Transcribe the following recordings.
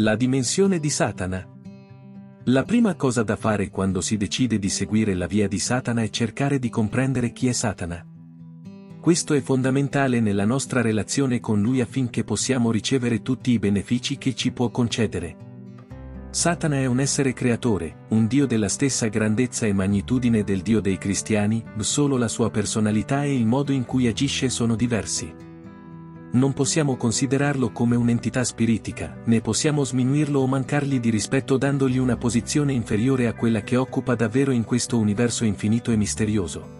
La dimensione di Satana. La prima cosa da fare quando si decide di seguire la via di Satana è cercare di comprendere chi è Satana. Questo è fondamentale nella nostra relazione con lui affinché possiamo ricevere tutti i benefici che ci può concedere. Satana è un essere creatore, un Dio della stessa grandezza e magnitudine del Dio dei cristiani, solo la sua personalità e il modo in cui agisce sono diversi. Non possiamo considerarlo come un'entità spiritica, né possiamo sminuirlo o mancargli di rispetto dandogli una posizione inferiore a quella che occupa davvero in questo universo infinito e misterioso.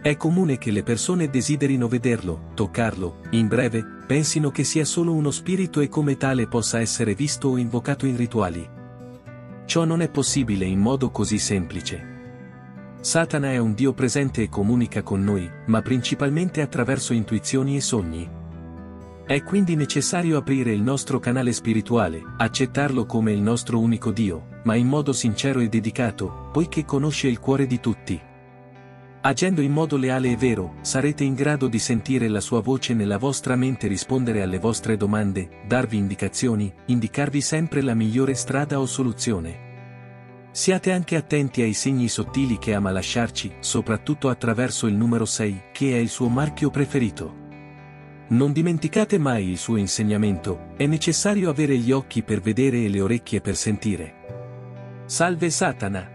È comune che le persone desiderino vederlo, toccarlo, in breve, pensino che sia solo uno spirito e come tale possa essere visto o invocato in rituali. Ciò non è possibile in modo così semplice. Satana è un Dio presente e comunica con noi, ma principalmente attraverso intuizioni e sogni. È quindi necessario aprire il nostro canale spirituale, accettarlo come il nostro unico Dio, ma in modo sincero e dedicato, poiché conosce il cuore di tutti. Agendo in modo leale e vero, sarete in grado di sentire la sua voce nella vostra mente rispondere alle vostre domande, darvi indicazioni, indicarvi sempre la migliore strada o soluzione. Siate anche attenti ai segni sottili che ama lasciarci, soprattutto attraverso il numero 6, che è il suo marchio preferito. Non dimenticate mai il suo insegnamento, è necessario avere gli occhi per vedere e le orecchie per sentire. Salve Satana!